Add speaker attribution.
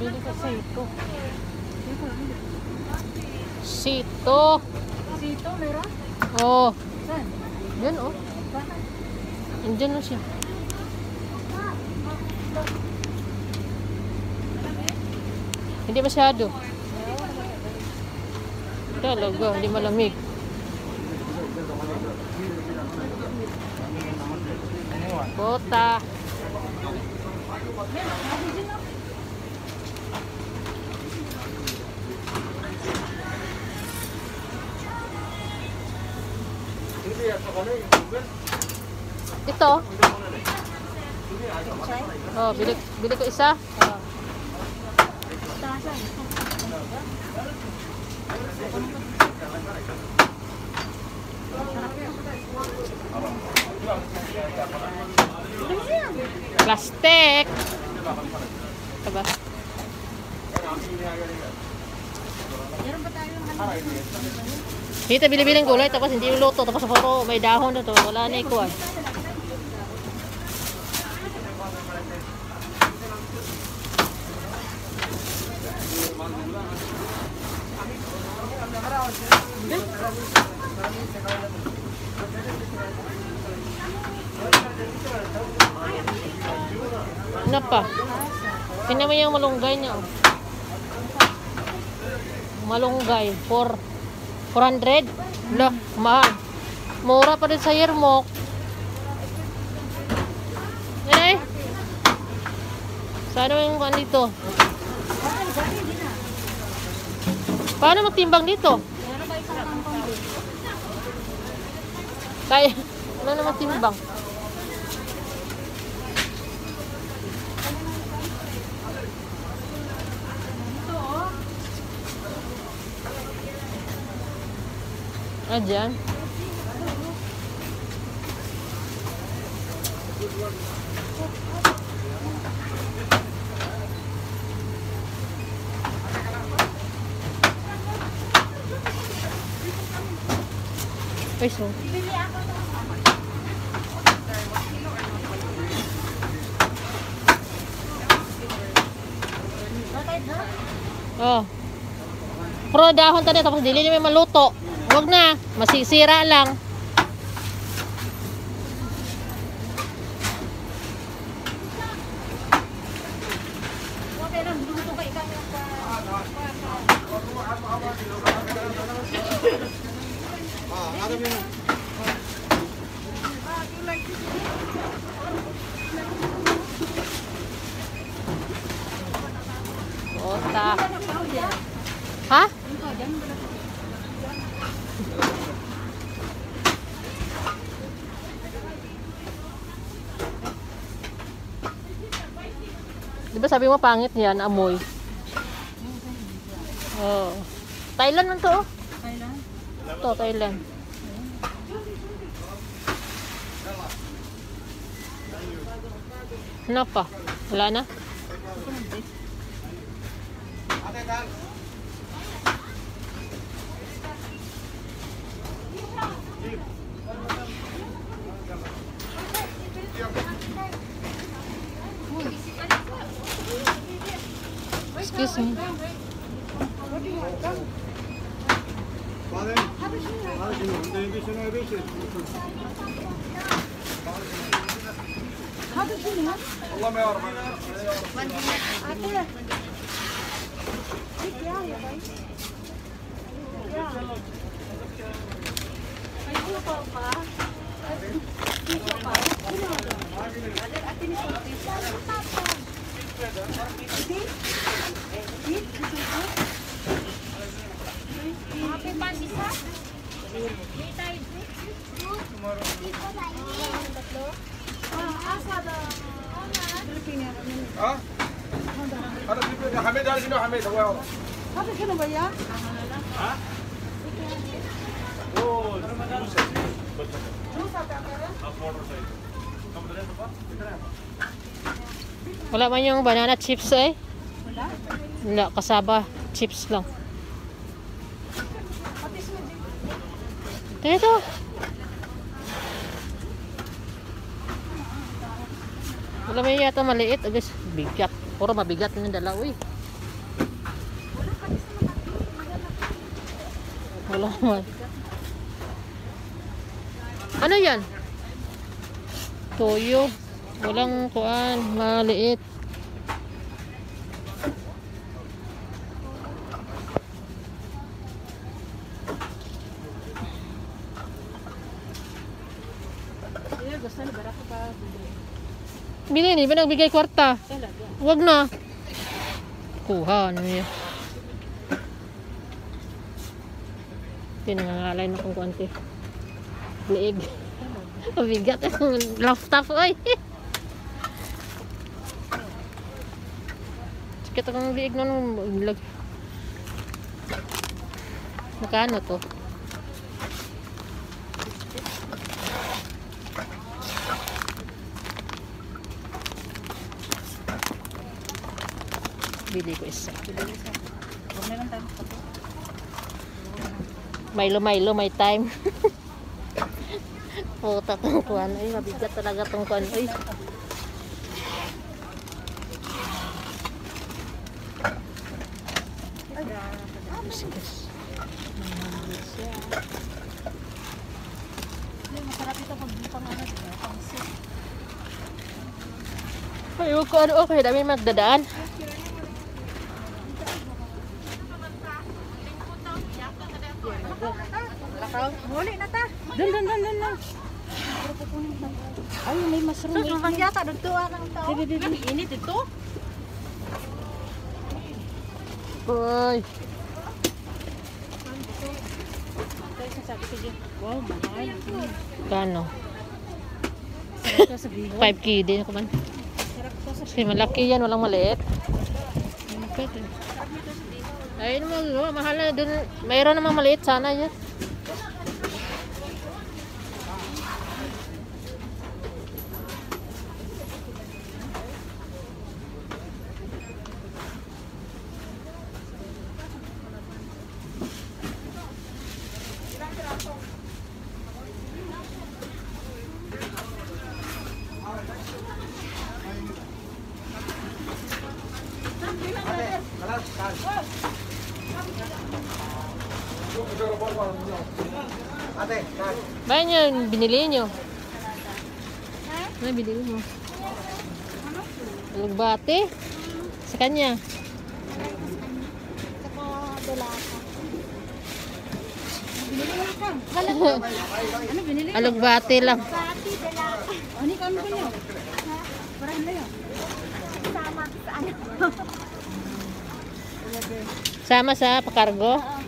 Speaker 1: Bili ka sito. Sito.
Speaker 2: Sito, meron?
Speaker 1: Oh,
Speaker 2: Saan?
Speaker 1: yan oh. Andyan na siya. Hindi masyado. Talaga, hindi malamig. Kota. Ito. Oh, bili, bili ko isa.
Speaker 2: Tayo ano?
Speaker 1: Dito bili-biling gulay tapos hindi luto tapos puro may dahon na to. Wala na ikuan. Ano pa? Tingnan mo yung malunggay niya. oh. Malunggay. 4 400? Lah, mahal. Mura pa rin sa Yermok. Yan eh. Sana yung ano dito? Paano magtimbang dito?
Speaker 2: Meron ba isang kangkong dito?
Speaker 1: Kaya, na magtimbang?
Speaker 2: Ito oh.
Speaker 1: Ah, dyan. Ay.
Speaker 2: Bili ako to. Bakit ha?
Speaker 1: Oh. Pero dahon tadi tapos dili may maluto. Huwag na, masisira lang.
Speaker 2: Okay lang, dito ka ikaw yung pa.
Speaker 1: Kota. Ha? Di ba sabi mo pangit yan, amoy? Oh. Thailand man to.
Speaker 2: Kailan?
Speaker 1: Ito, Thailand. Ano pa? Wala na? Excuse me.
Speaker 2: هذا شنو؟ والله ما يعرف انا يا
Speaker 3: ها؟ هذا في حميد هذا شنو حميد هو
Speaker 2: Happy ka na ba yan?
Speaker 1: Wala man yung banana chips eh.
Speaker 2: Wala?
Speaker 1: Wala, kasaba. Chips lang.
Speaker 2: Patis mo din.
Speaker 1: Dito. Wala may yata maliit. Agos, bigat. Puro mabigat yung dalaw eh. Wala. Ano yan? Toyo. Walang kuan, maliit.
Speaker 2: Gusto na bara ka pa.
Speaker 1: Bili ni, ba nagbigay kwarta? Wag na. Kuha, ano yun? Pinangangalay na kong konti. Liig. Mabigat. Laptop, oy. Sakit akong liig nun. Lag. Magkano to? Bili ko isa.
Speaker 2: Huwag.
Speaker 1: Milo, Milo, may time. Puta tong kuan. Ay, mabigat talaga tong kuan. Ay.
Speaker 2: Ay, Masarap ito pag pang ano.
Speaker 1: Ay, wag ko ano. Okay, dami magdadaan.
Speaker 2: Huli na ta. Dun, dun, dun, dun, dun. Ay, may mushroom. Sus, mamang yata. Dugtuan ang tao. Di, di, di. Init ito. Dyan. Wow, mahal.
Speaker 1: Kano?
Speaker 2: To.
Speaker 1: 5 kg din ako man.
Speaker 2: To
Speaker 1: Kasi malaki yan, walang maliit.
Speaker 2: bihon.
Speaker 1: Ayun mo, no, mahal na dun. Mayroon namang maliit sana yan. Bayan yung binili nyo. Ano binili mo? Alugbate? Sa kanya.
Speaker 2: Ano binili?
Speaker 1: Alugbate lang.
Speaker 2: Ano ka ano ba niyo? Parang na yun.
Speaker 1: Sama sa pakargo.